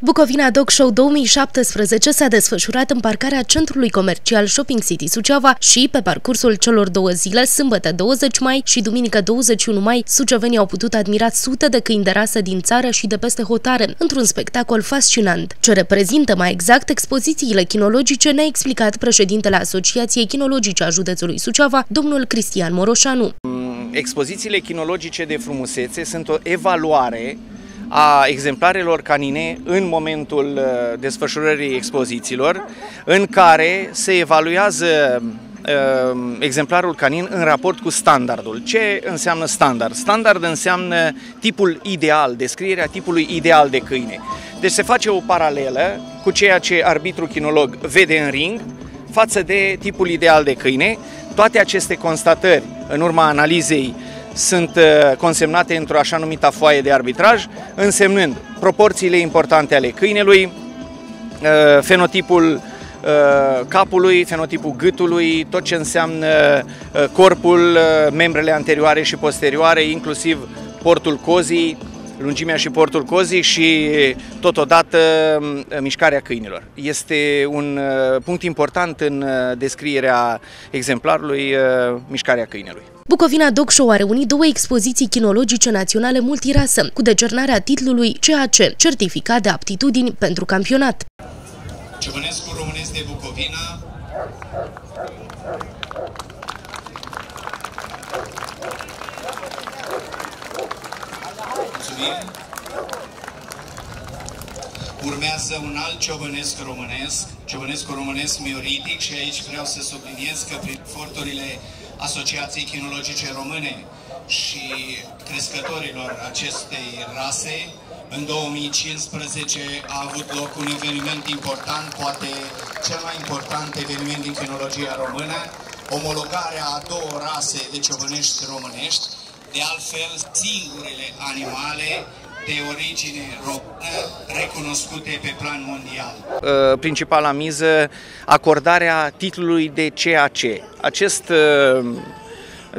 Bucovina Dog Show 2017 s-a desfășurat în parcarea centrului comercial Shopping City Suceava și pe parcursul celor două zile, sâmbătă 20 mai și duminică 21 mai, sucevenii au putut admira sute de câini de rasă din țară și de peste hotare, într-un spectacol fascinant. Ce reprezintă mai exact expozițiile chinologice ne-a explicat președintele Asociației Chinologice a județului Suceava, domnul Cristian Moroșanu. Expozițiile chinologice de frumusețe sunt o evaluare a exemplarelor canine în momentul uh, desfășurării expozițiilor, în care se evaluează uh, exemplarul canin în raport cu standardul. Ce înseamnă standard? Standard înseamnă tipul ideal, descrierea tipului ideal de câine. Deci se face o paralelă cu ceea ce arbitru kinolog vede în ring față de tipul ideal de câine. Toate aceste constatări, în urma analizei sunt uh, consemnate într-o așa numită foaie de arbitraj, însemnând proporțiile importante ale câinelui, uh, fenotipul uh, capului, fenotipul gâtului, tot ce înseamnă corpul, membrele anterioare și posterioare, inclusiv portul cozii, lungimea și portul cozii și totodată mișcarea câinilor. Este un punct important în descrierea exemplarului, mișcarea câinelui. Bucovina Dog Show a reunit două expoziții kinologice naționale multirasă, cu decernarea titlului CAC, certificat de aptitudini pentru campionat. Ciobănescu românesc de Bucovina, Mulțumim. Urmează un alt ciobănesc românesc, ciobănesc românesc mioritic și aici vreau să subliniez că prin eforturile Asociației Chinologice Române și crescătorilor acestei rase. În 2015 a avut loc un eveniment important, poate cel mai important eveniment din chinologia română, omologarea a două rase de ciobănești românești, de altfel singurele animale de origine română recunoscute pe plan mondial. Uh, principala miză, acordarea titlului de CAC. Acest uh,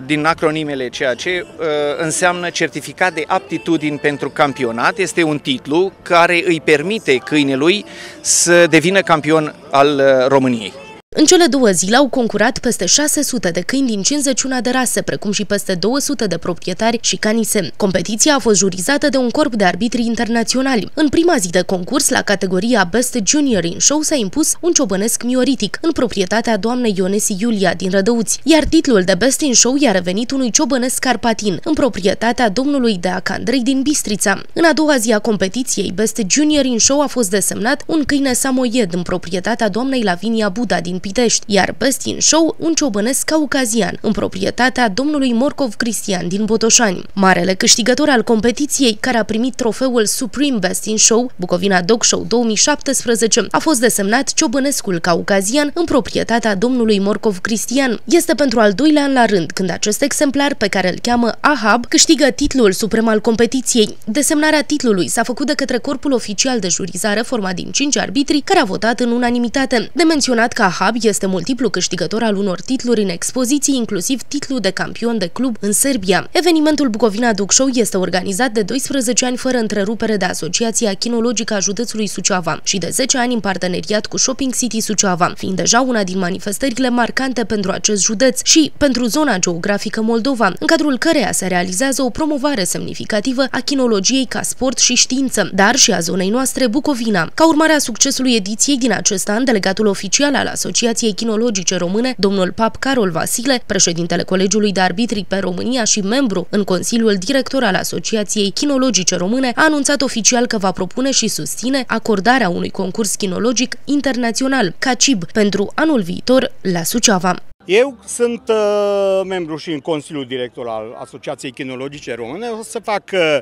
din acronimele CAC uh, înseamnă certificat de aptitudini pentru campionat. Este un titlu care îi permite câinelui să devină campion al României. În cele două zile au concurat peste 600 de câini din 51 de rase, precum și peste 200 de proprietari și canise. Competiția a fost jurizată de un corp de arbitri internaționali. În prima zi de concurs, la categoria Best Junior in Show, s-a impus un ciobănesc mioritic, în proprietatea doamnei Ionesi Iulia din Rădăuți, iar titlul de Best in Show i-a revenit unui ciobănesc carpatin, în proprietatea domnului Deac Andrei din Bistrița. În a doua zi a competiției, Best Junior in Show a fost desemnat un câine samoied, în proprietatea doamnei Lavinia Buda din Pitești, iar Best in Show un ciobănesc caucazian, în proprietatea domnului Morcov Cristian din Botoșani. Marele câștigător al competiției, care a primit trofeul Supreme Best in Show, Bucovina Dog Show 2017, a fost desemnat ciobănescul caucazian în proprietatea domnului Morcov Cristian. Este pentru al doilea an la rând când acest exemplar, pe care îl cheamă Ahab, câștigă titlul suprem al competiției. Desemnarea titlului s-a făcut de către corpul oficial de jurizare format din cinci arbitri care a votat în unanimitate. De menționat că Ahab Ahab este multiplu câștigător al unor titluri în expoziții, inclusiv titlu de campion de club în Serbia. Evenimentul Bucovina Duc Show este organizat de 12 ani fără întrerupere de Asociația Chinologică a județului Suceava și de 10 ani în parteneriat cu Shopping City Suceava, fiind deja una din manifestările marcante pentru acest județ și pentru zona geografică Moldova, în cadrul căreia se realizează o promovare semnificativă a chinologiei ca sport și știință, dar și a zonei noastre Bucovina. Ca urmare a succesului ediției din acest an, delegatul oficial al Asociației Asociației Chinologice Române, domnul Pap Carol Vasile, președintele Colegiului de Arbitri pe România și membru în Consiliul Director al Asociației Chinologice Române, a anunțat oficial că va propune și susține acordarea unui concurs chinologic internațional, CACIB, pentru anul viitor la Suceava. Eu sunt uh, membru și în Consiliul Director al Asociației Chinologice Române. O să fac uh,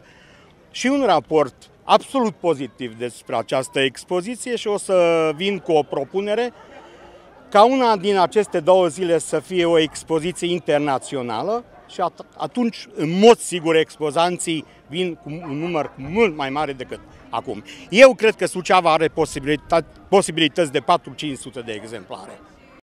și un raport absolut pozitiv despre această expoziție și o să vin cu o propunere ca una din aceste două zile să fie o expoziție internațională și at atunci, în mod sigur, expozanții vin cu un număr mult mai mare decât acum. Eu cred că Suceava are posibilități de 4-500 de exemplare.